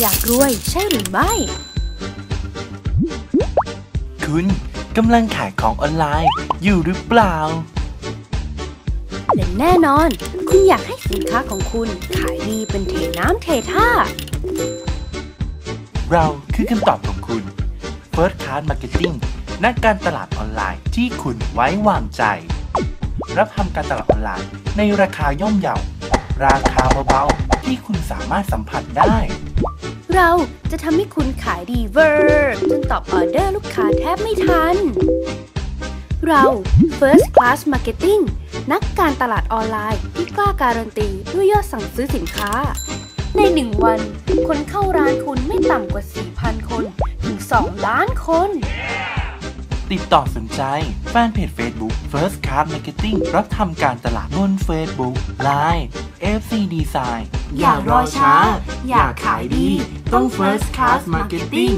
อยากรวยใช่หรือไม่ คุณกำลังขายของออนไลน์อยู่หรือเปล่า และแน่นอน คุณอยากให้สินค้าของคุณขายดีเป็นเทน้ำเทท่า เราคือคำตอบของคุณ First Class Marketing นักการตลาดออนไลน์ที่คุณไว้วางใจ รับทำการตลาดออนไลน์ในราคาย่อมเยา ราคาเบาๆ ที่คุณสามารถสัมผัสได้ เราจะทำให้คุณขายดีเวอร์จนตอบออเดอร์ลูกค้าแทบไม่ทัน เรา First Class Marketing นักการตลาดออนไลน์ที่กล้าการันตีด้วยยอดสั่งซื้อสินค้า ในหนึ่งวัน คนเข้าร้านคุณไม่ต่ำกว่า 4,000 คน ถึง 2 ล้านคน ติดต่อสนใจ แฟนเพจ Facebook First Class Marketing รับทำการตลาดบน Facebook Line FC Design อย่ารอช้า อยากขายดี ต้อง First Class Marketing